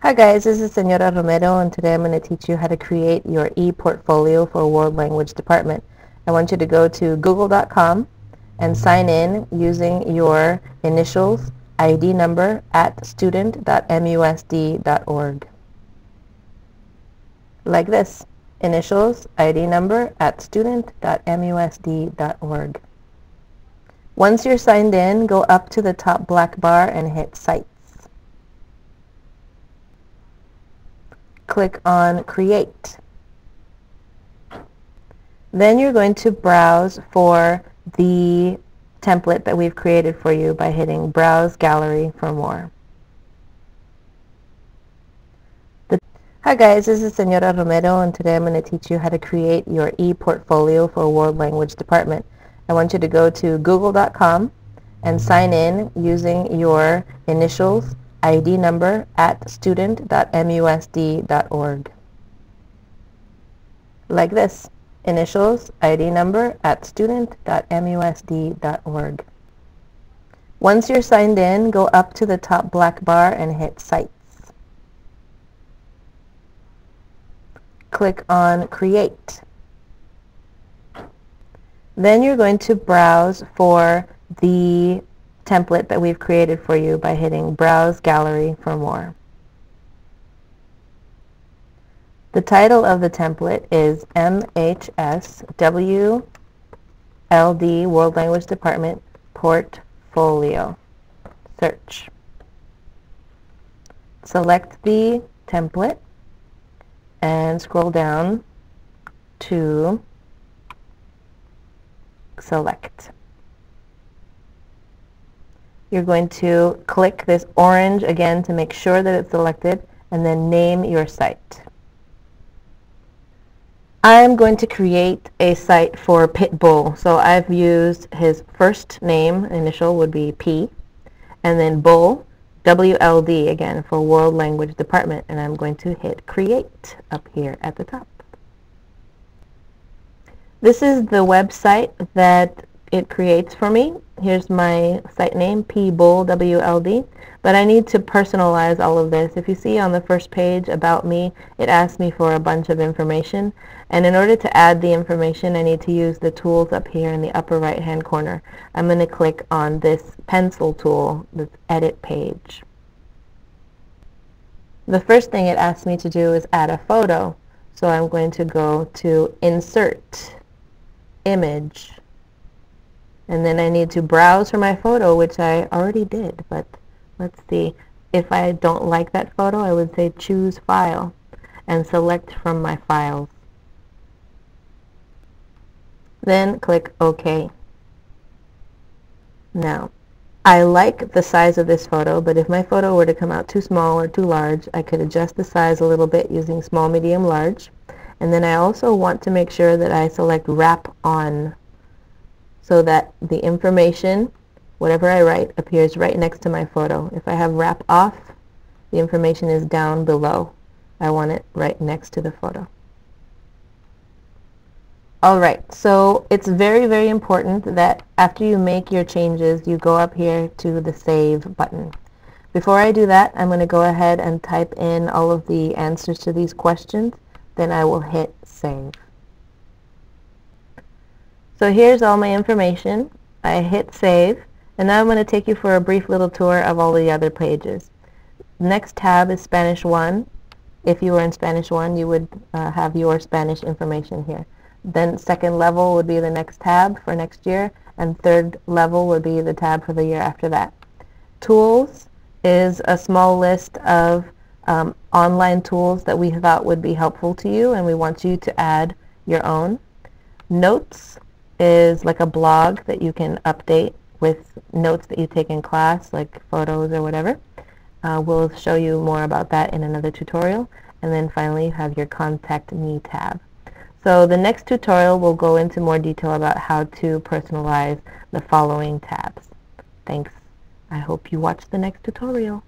Hi guys, this is Senora Romero and today I'm going to teach you how to create your e-portfolio for World Language Department. I want you to go to google.com and sign in using your initials, ID number at student.musd.org. Like this, initials, ID number at student.musd.org. Once you're signed in, go up to the top black bar and hit Sites. Click on Create. Then you're going to browse for the template that we've created for you by hitting Browse Gallery for more. Hi guys, this is Senora Romero and today I'm going to teach you how to create your e-portfolio for World Language Department. I want you to go to google.com and sign in using your initials, ID number at student.musd.org. Like this, initials, ID number at student.musd.org. Once you're signed in, go up to the top black bar and hit Sites. Click on Create. Then you're going to browse for the template that we've created for you by hitting Browse Gallery for more. The title of the template is MHSWLD World Language Department Portfolio. Search. Select the template and scroll down to Select. You're going to click this orange again to make sure that it's selected and then name your site. I'm going to create a site for Pitbull. So I've used his first name, initial would be P, and then Bull, WLD again for World Language Department. And I'm going to hit Create up here at the top. This is the website that it creates for me. Here's my site name, pbullwld, but I need to personalize all of this. If you see on the first page about me, it asks me for a bunch of information, and in order to add the information, I need to use the tools up here in the upper right hand corner. I'm going to click on this pencil tool, this edit page. The first thing it asks me to do is add a photo, so I'm going to go to Insert, Image, and then I need to browse for my photo, which I already did, but let's see. If I don't like that photo, I would say choose file and select from my files. Then click OK. Now, I like the size of this photo, but if my photo were to come out too small or too large, I could adjust the size a little bit using small, medium, large. And then I also want to make sure that I select Wrap On so that the information, whatever I write, appears right next to my photo. If I have wrap off, the information is down below. I want it right next to the photo. Alright, so it's very, very important that after you make your changes, you go up here to the Save button. Before I do that, I'm going to go ahead and type in all of the answers to these questions. Then I will hit Save. So here's all my information. I hit save and now I'm going to take you for a brief little tour of all the other pages. Next tab is Spanish 1. If you were in Spanish 1 you would uh, have your Spanish information here. Then second level would be the next tab for next year and third level would be the tab for the year after that. Tools is a small list of um, online tools that we thought would be helpful to you and we want you to add your own. Notes is like a blog that you can update with notes that you take in class, like photos or whatever. Uh, we'll show you more about that in another tutorial. And then finally, you have your Contact Me tab. So the next tutorial will go into more detail about how to personalize the following tabs. Thanks. I hope you watch the next tutorial.